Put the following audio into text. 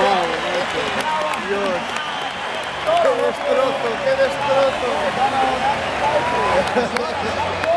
bravo. Dios. ¡Qué destrozo! ¡Qué destrozo!